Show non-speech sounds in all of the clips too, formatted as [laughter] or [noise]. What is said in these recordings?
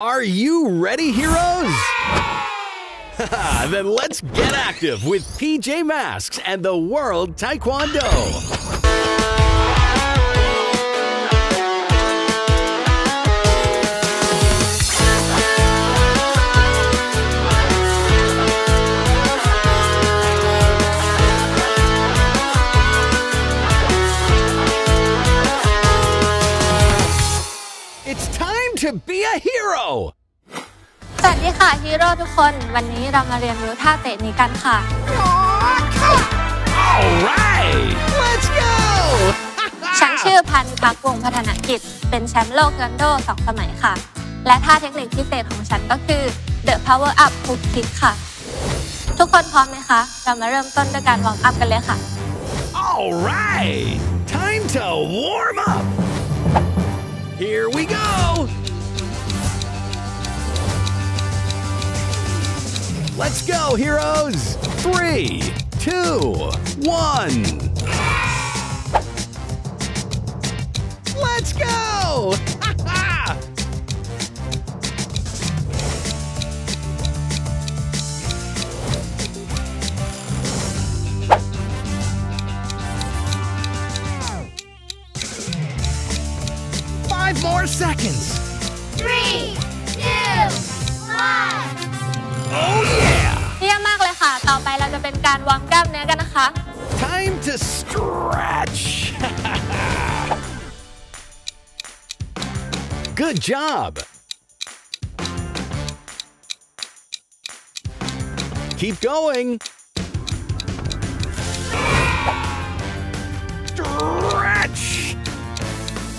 Are you ready, heroes? [laughs] then let's get active with PJ Masks and the World Taekwondo. To be a hero! สวัสดีค่ะฮีโร่ทุกคน วันนี้เรามาเรียนรู้ท่าเตะนี้กันค่ะ Alright! Let's go! ฉันชื่อพันธุ์พักวงศ์พัฒนกิจ เป็นแชมป์โลกเทควันโดสองสมัยค่ะ และท่าเทคนิคพิเศษของฉันก็คือ The Power Up Hook Kick ค่ะ ทุกคนพร้อมไหมคะ เรามาเริ่มต้นด้วยการวอร์มอัพกันเลยค่ะ Alright! Time to warm up! Here we go! Let's go, heroes! Three, two, one. Let's go! [laughs] Five more seconds. Three, two, one. Oh yeah! เยี่ยมมากเลยค่ะ ต่อไปเราจะเป็นการวอร์มกล้ามเนื้อกันนะคะ Time to stretch. [laughs] Good job. Keep going. Stretch.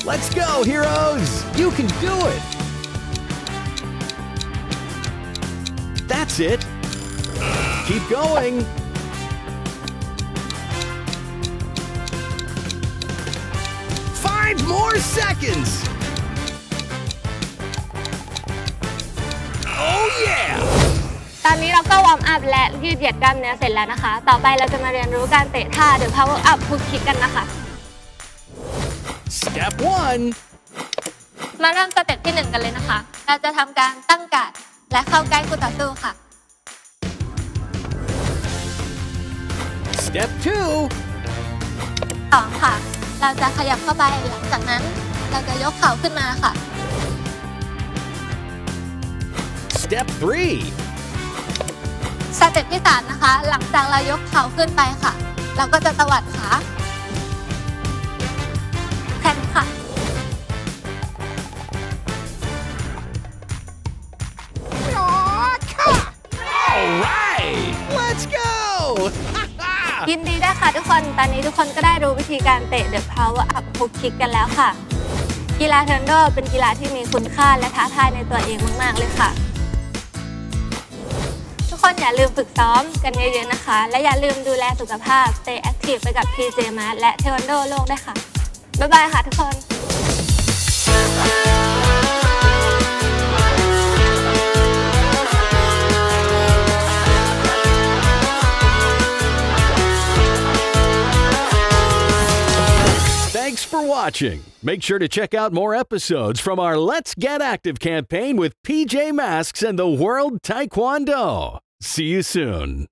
Let's go, heroes. You can do it. That's it. Keep going. Five more seconds. Oh yeah! ตอนนี้เราก็วอร์มอัพและยืดเหยียดกล้ามเนื้อเสร็จแล้วนะคะ ต่อไปเราจะมาเรียนรู้การเตะท่า The Power Up Hook Kick กันนะคะ Step one. มาเริ่มสเต็ปที่หนึ่งกันเลยนะคะ เราจะทำการตั้งการ์ด และเข้าใกล้คู่ต่อสู้ค่ะ Step two. สองค่ะ เราจะขยับเข้าไปหลังจากนั้นเราจะยกเข่าขึ้นมาค่ะ Step three. สเต็ปที่สามนะคะ หลังจากเรายกเข่าขึ้นไปค่ะ เราก็จะตวัดขา ยินดีด้วยค่ะทุกคน ตอนนี้ทุกคนก็ได้รู้วิธีการเตะ The Power Up Hook Kick กันแล้วค่ะ กีฬาเทนโดเป็นกีฬาที่มีคุณค่าและท้าทายในตัวเองมาก ๆ เลยค่ะ ทุกคนอย่าลืมฝึกซ้อมกันเยอะๆนะคะ และอย่าลืมดูแลสุขภาพ Stay Active ไปกับ PJ m a s และเทควันโดโลกด้วยค่ะ บ๊ายบายค่ะทุกคน watching. Make sure to check out more episodes from our Let's Get Active campaign with PJ Masks and the World Taekwondo. See you soon.